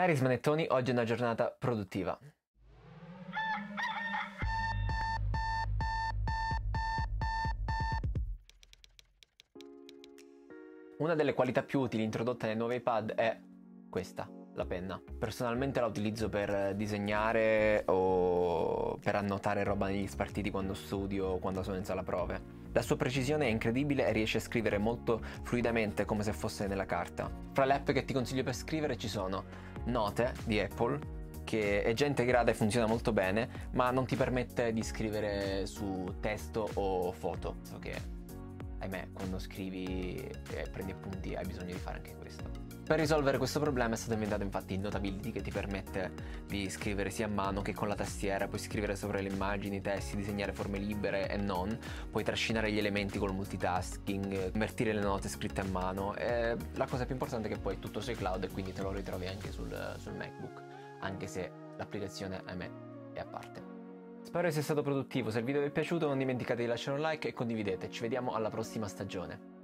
Cari smanettoni, oggi è una giornata produttiva. Una delle qualità più utili introdotte nei nuovi iPad è questa, la penna. Personalmente la utilizzo per disegnare o per annotare roba negli spartiti quando studio o quando sono in sala prove. La sua precisione è incredibile e riesce a scrivere molto fluidamente come se fosse nella carta. Fra le app che ti consiglio per scrivere ci sono Note di Apple, che è già integrata e funziona molto bene, ma non ti permette di scrivere su testo o foto. Che ahimè, quando scrivi e prendi appunti hai bisogno di fare anche questo. Per risolvere questo problema è stato inventato infatti il Notability che ti permette di scrivere sia a mano che con la tastiera, puoi scrivere sopra le immagini, i testi, disegnare forme libere e non, puoi trascinare gli elementi col multitasking, invertire le note scritte a mano e la cosa più importante è che poi è tutto sui cloud e quindi te lo ritrovi anche sul, sul MacBook, anche se l'applicazione ahimè è a parte. Spero sia stato produttivo, se il video vi è piaciuto non dimenticate di lasciare un like e condividete, ci vediamo alla prossima stagione.